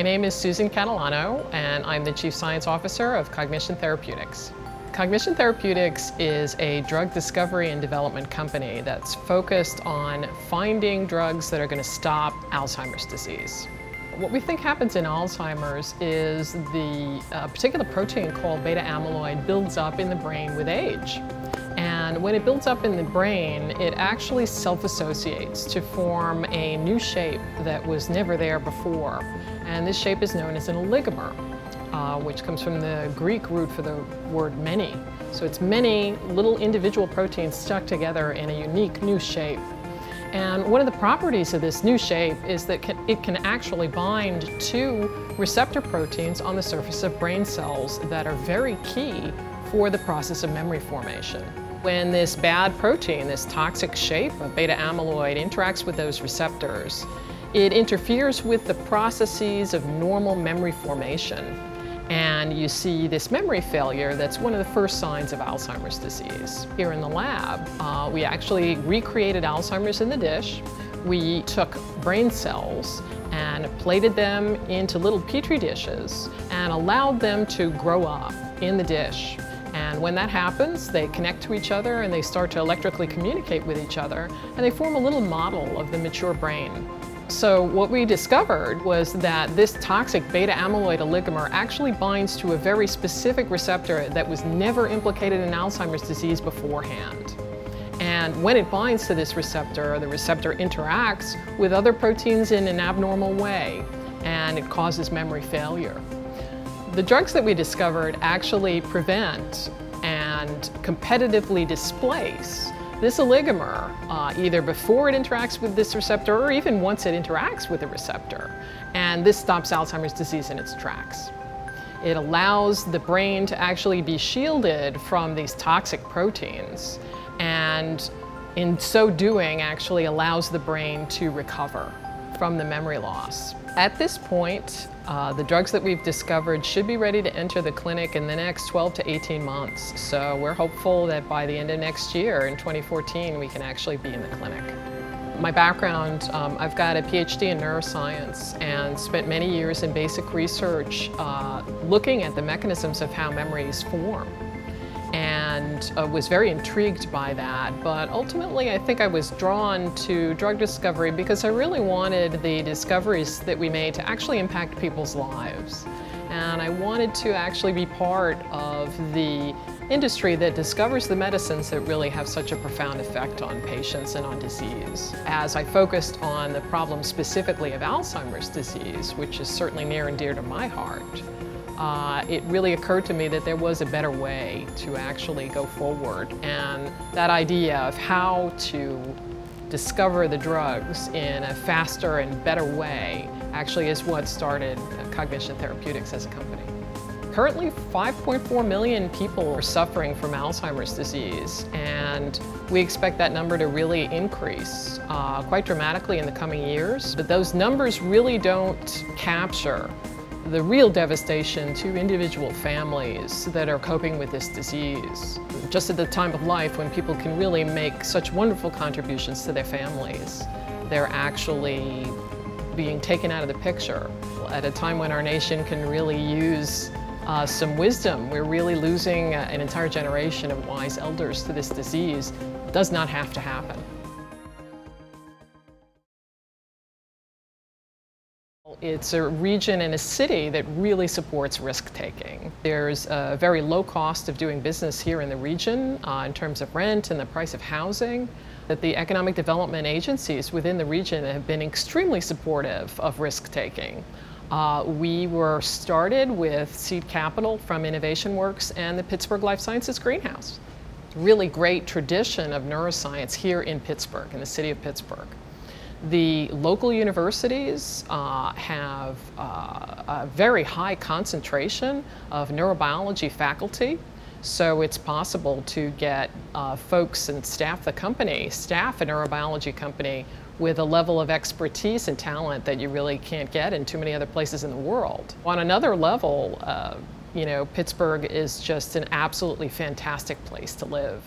My name is Susan Catalano, and I'm the Chief Science Officer of Cognition Therapeutics. Cognition Therapeutics is a drug discovery and development company that's focused on finding drugs that are going to stop Alzheimer's disease. What we think happens in Alzheimer's is the uh, particular protein called beta amyloid builds up in the brain with age. And when it builds up in the brain, it actually self-associates to form a new shape that was never there before. And this shape is known as an oligomer, uh, which comes from the Greek root for the word many. So it's many little individual proteins stuck together in a unique new shape. And one of the properties of this new shape is that it can actually bind to receptor proteins on the surface of brain cells that are very key for the process of memory formation. When this bad protein, this toxic shape of beta amyloid interacts with those receptors, it interferes with the processes of normal memory formation. And you see this memory failure that's one of the first signs of Alzheimer's disease. Here in the lab, uh, we actually recreated Alzheimer's in the dish. We took brain cells and plated them into little petri dishes and allowed them to grow up in the dish. And when that happens, they connect to each other and they start to electrically communicate with each other and they form a little model of the mature brain. So what we discovered was that this toxic beta amyloid oligomer actually binds to a very specific receptor that was never implicated in Alzheimer's disease beforehand. And when it binds to this receptor, the receptor interacts with other proteins in an abnormal way, and it causes memory failure. The drugs that we discovered actually prevent and competitively displace this oligomer, uh, either before it interacts with this receptor or even once it interacts with the receptor. And this stops Alzheimer's disease in its tracks. It allows the brain to actually be shielded from these toxic proteins and in so doing actually allows the brain to recover from the memory loss. At this point, uh, the drugs that we've discovered should be ready to enter the clinic in the next 12 to 18 months. So we're hopeful that by the end of next year, in 2014, we can actually be in the clinic. My background, um, I've got a PhD in neuroscience and spent many years in basic research uh, looking at the mechanisms of how memories form and uh, was very intrigued by that. But ultimately, I think I was drawn to drug discovery because I really wanted the discoveries that we made to actually impact people's lives. And I wanted to actually be part of the industry that discovers the medicines that really have such a profound effect on patients and on disease. As I focused on the problem specifically of Alzheimer's disease, which is certainly near and dear to my heart, uh, it really occurred to me that there was a better way to actually go forward. And that idea of how to discover the drugs in a faster and better way actually is what started Cognition Therapeutics as a company. Currently, 5.4 million people are suffering from Alzheimer's disease, and we expect that number to really increase uh, quite dramatically in the coming years. But those numbers really don't capture the real devastation to individual families that are coping with this disease. Just at the time of life when people can really make such wonderful contributions to their families, they're actually being taken out of the picture. At a time when our nation can really use uh, some wisdom, we're really losing uh, an entire generation of wise elders to this disease. It does not have to happen. It's a region and a city that really supports risk-taking. There's a very low cost of doing business here in the region uh, in terms of rent and the price of housing. That the economic development agencies within the region have been extremely supportive of risk-taking. Uh, we were started with seed capital from Innovation Works and the Pittsburgh Life Sciences Greenhouse. Really great tradition of neuroscience here in Pittsburgh, in the city of Pittsburgh. The local universities uh, have uh, a very high concentration of neurobiology faculty. So it's possible to get uh, folks and staff the company, staff a neurobiology company with a level of expertise and talent that you really can't get in too many other places in the world. On another level, uh, you know, Pittsburgh is just an absolutely fantastic place to live.